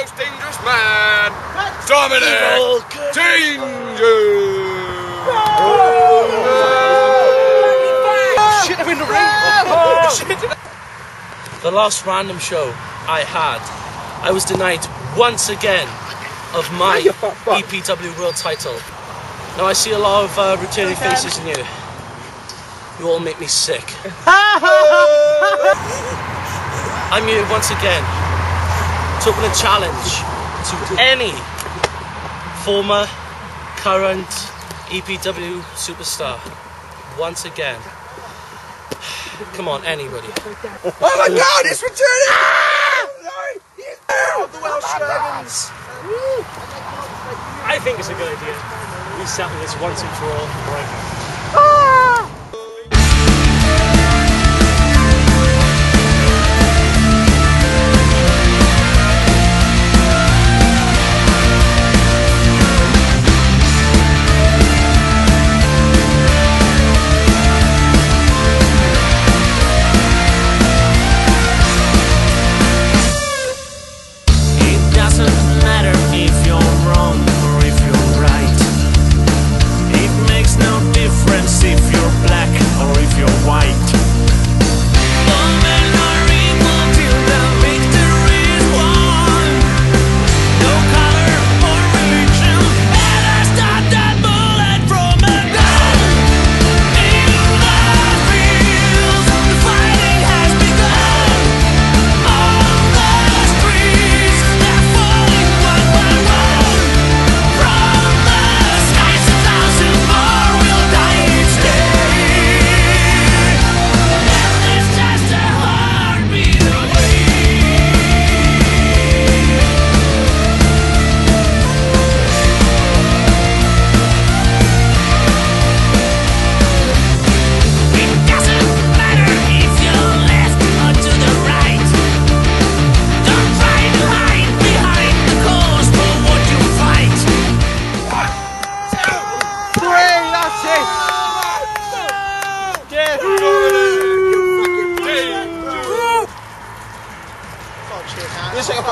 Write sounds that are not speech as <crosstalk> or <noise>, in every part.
most dangerous man, Dominick Danger. Shit, I'm in the ring. <laughs> the last random show I had, I was denied once again of my EPW World title. Now I see a lot of uh, returning faces in you. You all make me sick. <laughs> I'm here once again to open a challenge to any former, current EPW superstar. Once again. Come on, anybody. Oh my God, he's returning! Ah! The Welsh Dragons. I think it's a good idea. We settle this once and for all.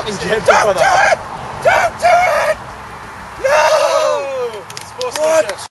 A fucking gem for that. Don't do it! No! Oh, what? What?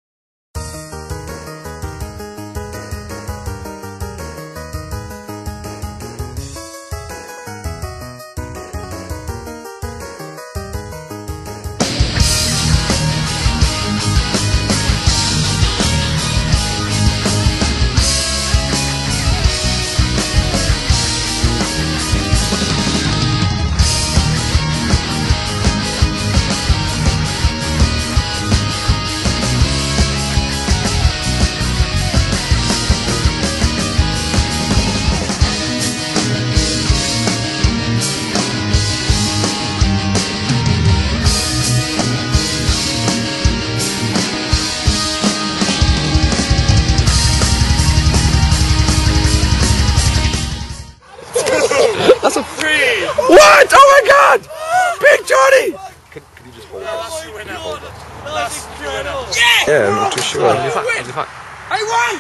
Yeah, I'm not too sure. I won!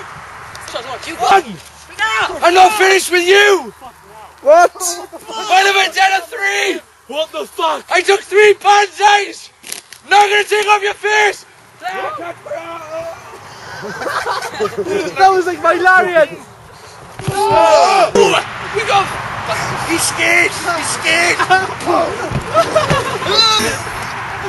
You won! I'm not finished with you! What? What have I done a three? What the fuck? I took three banzais! Now I'm gonna take off your face! <laughs> That was like my lariat. We go! He's scared! He's scared! <laughs>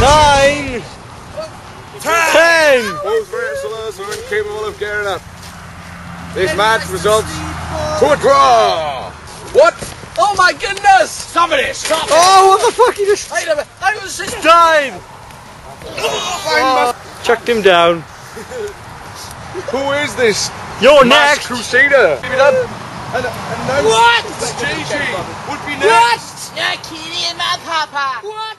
nine, ten. ten. Both wrestlers are incapable of getting up. This match results to a draw. What? Oh my goodness! Somebody stop it! Oh, what the fuck? He just... Wait a minute. I was... Just... Died! Oh. oh, chucked him down. <laughs> Who is this? You're next! Crusader! And, and what? Gigi would be next! What? You're kidding my papa! What?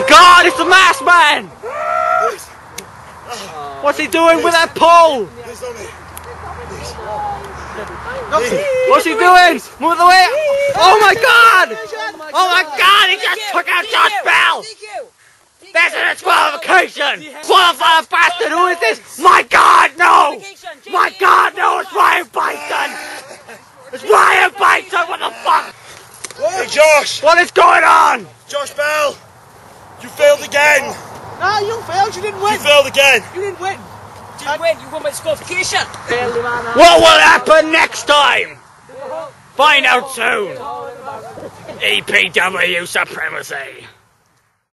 My god, it's the masked man! What's he doing with that pole? What's he doing? Move the way! Oh my god! Oh my god, he just took out Josh Bell! That's a disqualification! Qualified bastard, who is this? My god, no! My god, no, it's Ryan Bison! It's Ryan Bison, what the fuck? Hey Josh! What is going on? Josh Bell! You failed again! No, you failed. You didn't win. You failed again! You didn't win. You didn't win. You won by disqualification. What will happen next time? Find out soon. EPW supremacy.